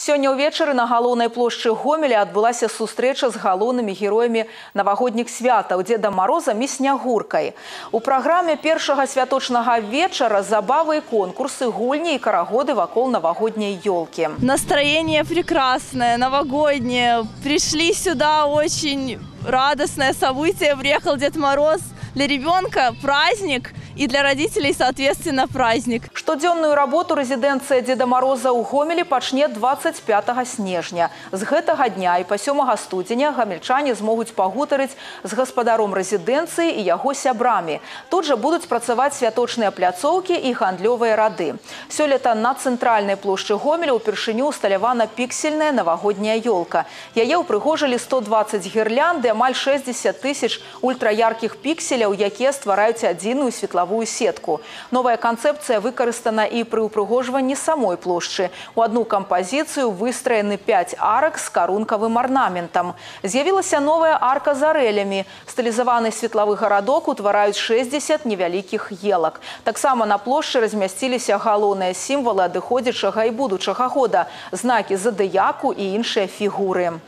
Сёння ўвечары на галоўнай плошчы Гомеля адбылася сустрэча з галоўнымі героямі навагодніх святаў Деда Морозам і Снягуркай. У праграме першага святочнага вечара забавы і конкурсы, гульні і карагоды вакол навагодняй ёлкі. Настроение прекрасное, новогоднее. Пришли сюда очень радостное событие. Приехал Дед Мороз. Для ребенка праздник и для родителей, соответственно, праздник. Штодзённую работу рэзідэнцыя Деда Мороза ў Гомелі пачне 25 снежня. З гэтага дня і па 7 студзеня гамельчане змогуць пагутарыць з гаспадаром рэзідэнцыі і яго сябрамі. Тут жа будуць працаваць святочныя пляцоўкі і гандлёвыя рады. Сёлета на цэнтральнай плошчы Гомеля ўпершыню усталявана піксельная навагодняя ёлка. Яе ўпрыгожылі 120 гірлянды, амаль 60 тысяч ультраяркіх пікселяў, якія ствараюць адзіную светлавую сетку. Новая канцэпцыя выкарыстана і пры ўпрыгожванні самой плошчы. У адну кампазіцыю выстроены 5 арак з карункавым арнаментам. З'явілася новая арка з арэлямі. Стылізаваны светлавы гарадок утвараюць 60 невялікіх елак. Таксама на плошчы размясціліся галоўныя сімвалы адыходзячага і будучага года, знакі задыяку і іншыя фігуры.